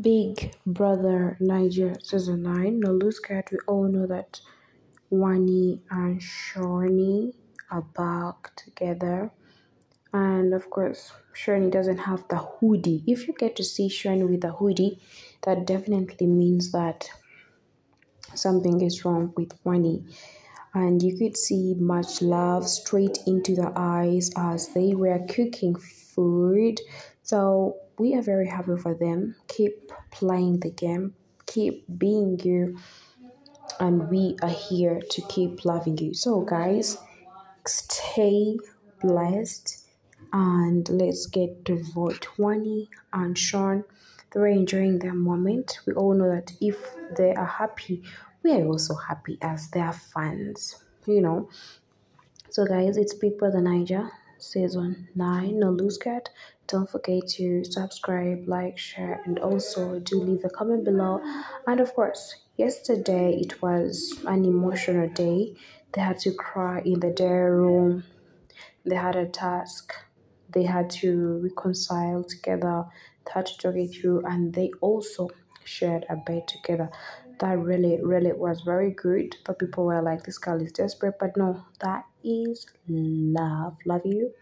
Big Brother Naija Season 9. No Loose Guard, we all know that Wanni and Shawnee are back together. And of course, Shawnee doesn't have the hoodie. If you get to see Shawnee with a hoodie, that definitely means that something is wrong with Wanni. And you could see much love straight into the eyes as they were cooking food. So we are very happy for them. Keep playing the game, keep being you, and we are here to keep loving you. So, guys, stay blessed and let's get to vote 20 and Shaun. They're enjoying their moment. We all know that if they are happy, we are also happy as their fans, you know. So, guys, it's Big Brother Naija season 9 no loose guard don't forget to subscribe like share and also do leave a comment below and of course yesterday it was an emotional day they had to cry in the diary room they had a task they had to reconcile together they had to talk it through and they also shared a bed together. That really really was very good. But people were like this girl is desperate. But no that is love. Love you